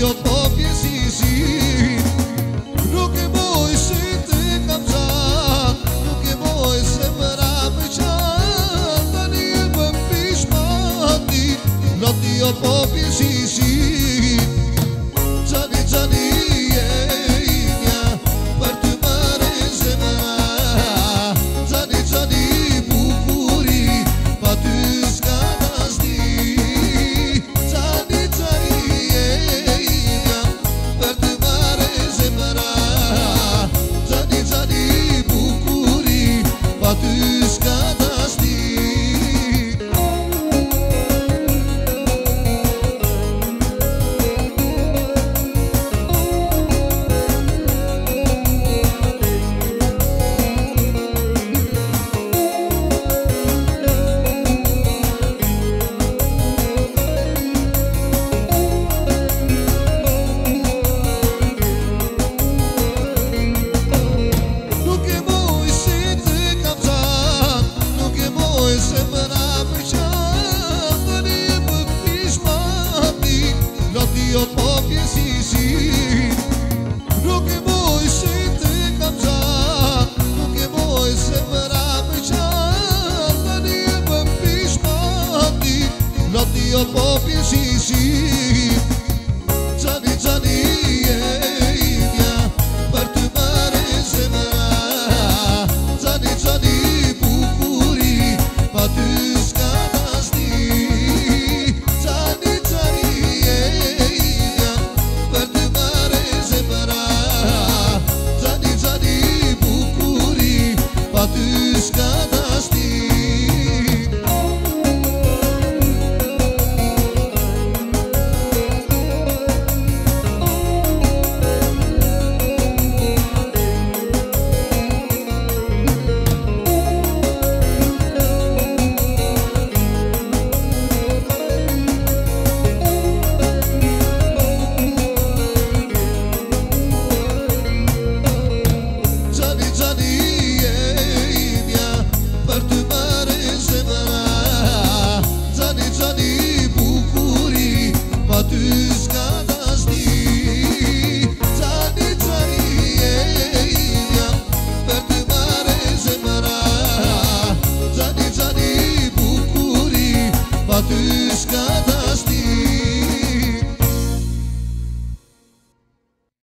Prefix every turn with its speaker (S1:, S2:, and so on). S1: yo Olë po pjeshi, shi Gjani, gjani, e i dja të marre se mëra Gjani, gjani, pukuri Pa të shkata shti Gjani, gjani, e i dja të marre se mëra Gjani, gjani, pukuri Pa të shkata shti Τη καταστάσεις